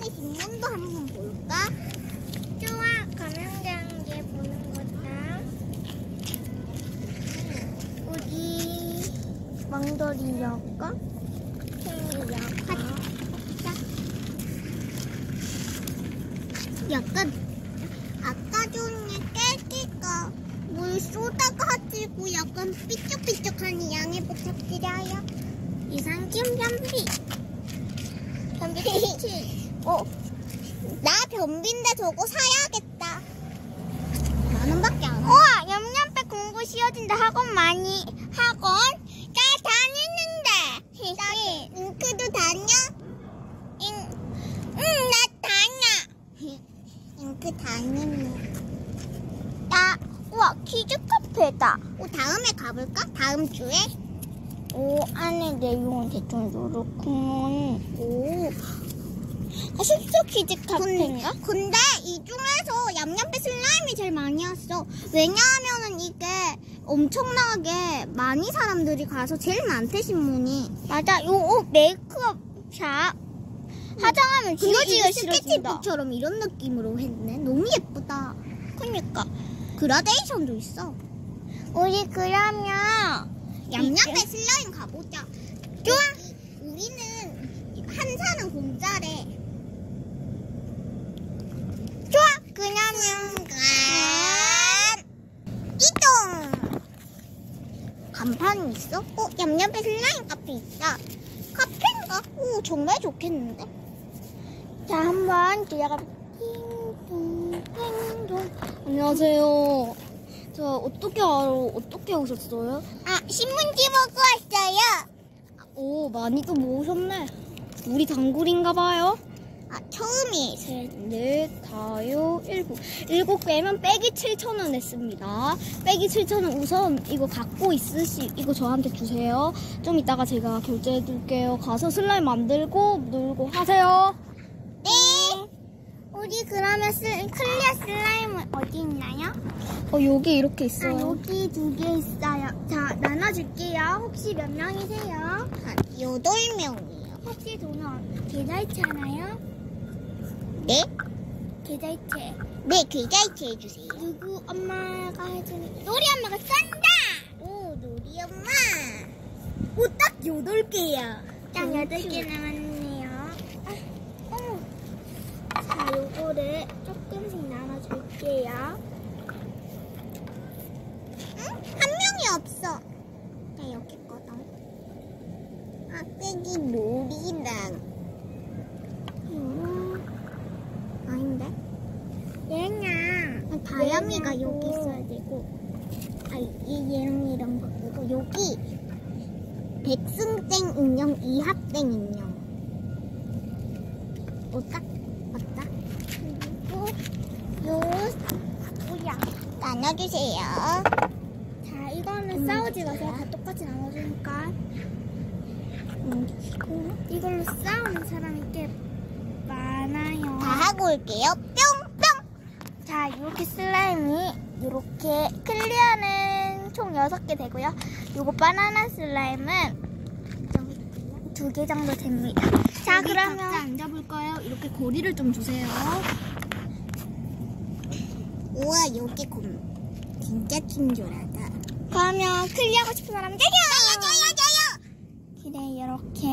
고양이 뒷문도 한번 볼까? 좋아, 감염장게 보는 거다. 우리 멍돌이 여거, 팽이 여거. 약간 아까 전에 깨기가 물 쏟아가지고 약간 삐쭉삐쭉하니 양해 부탁드려요. 이상 김 변비. 변비 어, 나 변비인데 저거 사야겠다. 만 원밖에 안 해. 우와, 냠냠빼 공부 쉬어진다. 학원 많이. 학원? 나 다니는데. 나 잉크도 다녀? 응, 응, 나 다녀. 잉크 다니네. 나, 우와, 키즈 카페다. 어, 다음에 가볼까? 다음 주에? 오, 안에 내용은 대충 이렇구먼. 오. 아, 실수 키즈 카페인가? 근데 이 중에서 얌얌펫 슬라임이 제일 많이 왔어. 왜냐하면은 이게 엄청나게 많이 사람들이 가서 제일 많대 신문이. 맞아, 요, 오, 메이크업 샵. 화장하면 지워지기 싫어진다. 스케치북처럼 이런 느낌으로 했네. 너무 예쁘다. 그니까. 그라데이션도 있어. 우리 그러면 얌얌배 슬라임 가보자. 좋아. 사는 공짜래. 좋아. 순간 이동 간판이 있어? 어? 얌얌배 슬라임 카페 있다 카페인가? 오 정말 좋겠는데? 자 한번 들어가. 띵동 띵동. 안녕하세요. 저 어떻게 알아? 어떻게 오셨어요? 아 신문지 보고 왔어요 오 많이도 모으셨네. 우리 단골인가 봐요. 아 처음이 셋, 넷, 다요, 일곱. 일곱 개면 빼기 7,000원 냈습니다. 빼기 7,000원 우선 이거 갖고 있으시, 이거 저한테 주세요. 좀 이따가 제가 결제해 둘게요. 가서 슬라임 만들고 놀고 하세요. 네 우리 그러면 슬, 클리어 슬라임은 어디 있나요? 어, 여기 이렇게 있어요. 아, 여기 두 개 있어요. 자, 나눠줄게요. 혹시 몇 명이세요? 한 여덟 명이요 혹시 돈은 계좌이체 하나요? 네? 계좌이체. 네 계좌이체 해주세요 누구 엄마가 해주는 놀이 엄마가 쏜다. 오 놀이 엄마 오딱 여덟 개야. 딱 음, 여덟 개 남았네요. 아, 어머. 자, 요거를 조금씩 나눠줄게요. 응? 한 명이 없어 나 여기 거든 아 빼기 놀이랑 음, 아닌데? 얘냐. 아, 다람이가 얘냐고. 여기 있어야 되고 아, 이 얘랑 이랑 바꾸고 여기 백승땡 인형 이합땡 인형 오딱 맞다 그리고 요 뭐야? 나눠주세요 자, 이거는 음, 싸우지? 마세요. 다 똑같이 나눠주니까. 음, 이걸로 싸우는 사람이 꽤 많아요. 다 하고 올게요 뿅뿅 자, 이렇게 슬라임이 이렇게 클리어는 총 6개 되고요. 요거 바나나 슬라임은 두 개 정도 됩니다. 자, 그러면 각자 앉아볼까요? 이렇게 고리를 좀 주세요. 우와 여기 곰 진짜 친절하다 그러면 클리어하고 싶은 사람 때려! 저요 저요 그래, 이렇게.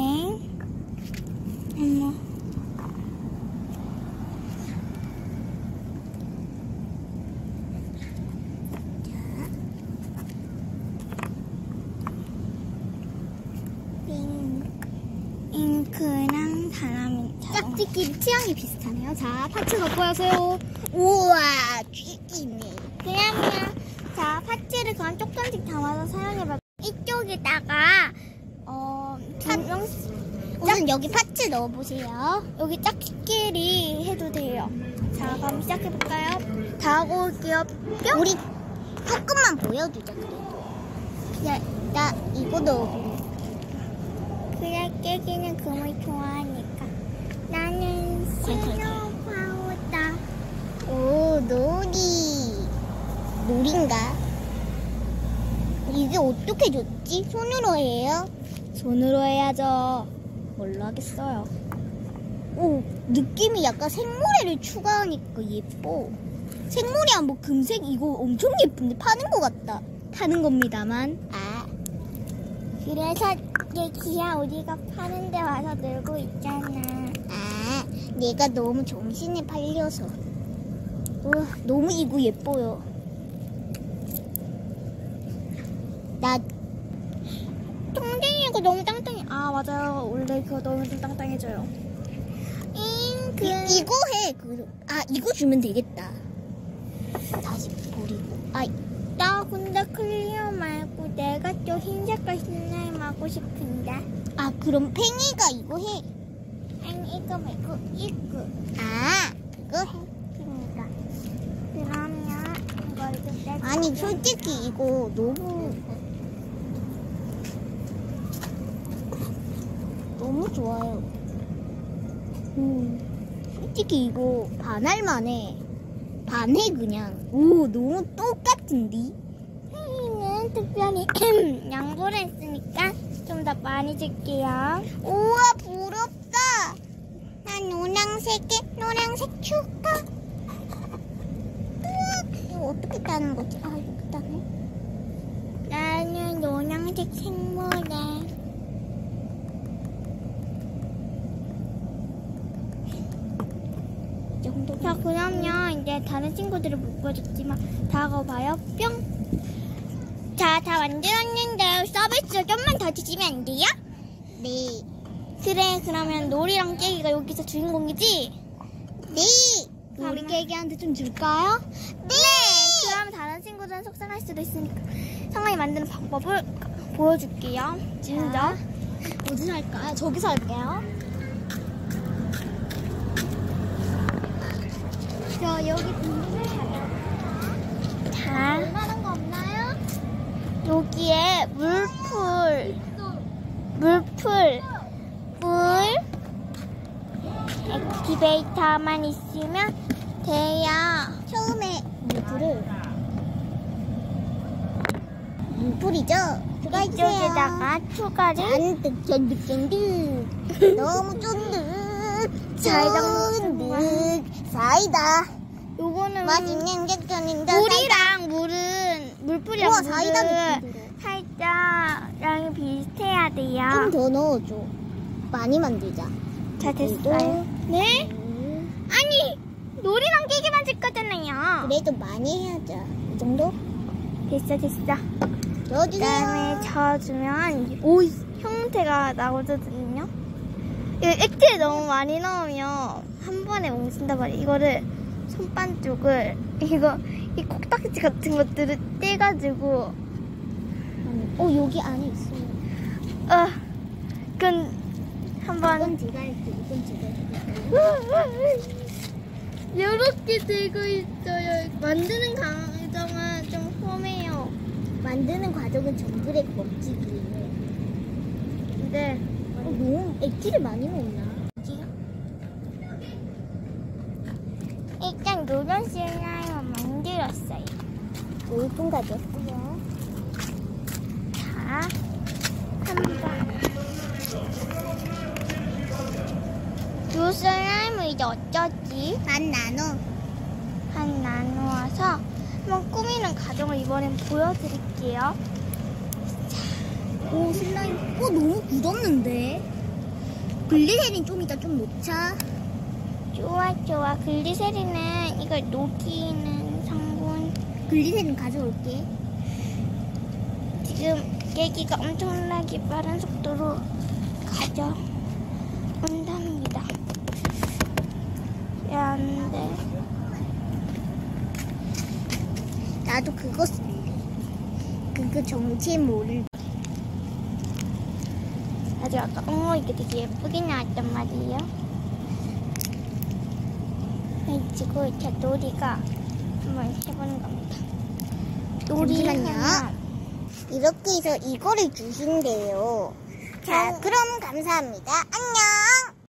어머. 잉크랑 짝짓기 취향이 비슷하네요 자 파츠 갖고 하세요. 우와 쥐기네 그러면 자 파츠를 그냥 조금씩 담아서 사용해봐. 이쪽에다가 어 두 명씩 우선 여기 파츠 넣어보세요 여기 짝짓기리 해도 돼요. 자 그럼 시작해볼까요? 다 하고 올게요. 뿅. 우리 조금만 보여주자 그래도 야, 나 이거 넣어볼래 그냥 깨기는 금을 좋아하니까. 나는 신호 파우다. 오 놀이 놀인가 이게 어떻게 줬지? 손으로 해요? 손으로 해야죠. 뭘로 하겠어요? 오, 느낌이 약간 생모래를 추가하니까 예뻐. 생모래야 뭐 금색 이거 엄청 예쁜데 파는 것 같다. 파는 겁니다만. 아. 그래서 얘 기아 우리가 파는 데 와서 놀고 있잖아. 아, 내가 너무 정신에 팔려서. 우와, 너무 이거 예뻐요. 나 똥쟁이가 너무 땅땅해. 아 맞아요. 원래 그거 너무 좀 땅땅해져요. 잉, 그, 이, 이거 해. 그, 아, 이거 주면 되겠다. 다시 버리고. 아, 나 근데 클리어 말고 내가 또 흰색깔 슬라임 하고 싶은데. 아, 그럼 팽이가 이거 해. 이거 말고 이거. 아, 해. 그러니까. 그러면 이걸 좀 떼고. 아니, 솔직히 이거 너무. 너무 좋아요. 음, 솔직히 이거 반할 만해. 반해, 그냥. 오, 너무 똑같은데? 는 특별히 양보를 했으니까 좀 더 많이 줄게요. 우와. 난 노랑색에 노랑색 축하. 이거 어떻게 따는 거지? 아, 이렇게 따네. 나는. 이 정도. 자, 그럼요. 이제 다른 친구들을 못 보여줬지만 다 가봐요. 뿅. 자, 다 만들었는데 서비스 좀만 더 주시면 안 돼요? 네. 그래, 그러면 놀이랑 깨기가 여기서 주인공이지? 네. 우리 깨기한테 좀 줄까요? 네! 그럼 다른 친구들은 속상할 수도 있으니까 상황이 만드는 방법을 보여줄게요. 진짜. 어디서 할까요? 저기서 할게요. 저 여기 궁금해 자, 하는 거 없나요? 여기에 물풀, 물풀, 물, 액티베이터만 있으면 돼요. 처음에 물풀을 물풀이죠? 들어가주세요. 이쪽에다가 추가를 잔뜩 쫀득 쫀득 너무 쫀득 잘 쫀득 사이다 요거는 맛있는 객전인데 물이랑 물은 물풀이랑 우와 물은 살짝 양이 비슷해야 돼요. 좀 더 넣어줘 많이 만들자 자 됐어요. 네? 음, 아니 놀이랑 깨기 만질 거잖아요. 그래도 많이 해야죠 이 정도? 됐어 됐어. 넣어주세요 그다음에 저어주면 오 형태가 나오거든요. 이거 액체를 너무 많이 넣으면 한 번에 뭉친단 말이에요. 이거를 손반쪽을 이거 이 콕딱지 같은 것들을 떼가지고 어 여기 안에 있어 어 그건 한번 이건 제가 할게 이건 제가 할게 이렇게 들고 있어요. 만드는 과정은 좀 험해요. 만드는 과정은 정글의 법칙이에요 근데 어, 너무 액티를 많이 넣나? 일단 노란 슬라임을 만들었어요. 예쁜 가졌고요 자, 한 번. 요 슬라임을 이제 어쩌지? 반 나눠 한 나누어서 한번 꾸미는 과정을 이번엔 보여드릴게요. 오 슬라임 어 너무 굳었는데 글리세린 좀 이따 좀 놓자 좋아, 좋아. 글리세린은 이걸 녹이는 성분. 글리세린 가져올게 지금 깨기가 엄청나게 빠른 속도로 가져온답니다. 안 돼. 나도 그거 쓸래 그거 정체 모를 아주 아까 어 이게 되게 예쁘게 나왔단 말이에요. 그리고 자 놀이가 한번 해보는 겁니다. 놀이 잠시만요. 하면 이렇게 해서 이거를 주신대요 자 그럼 감사합니다 안녕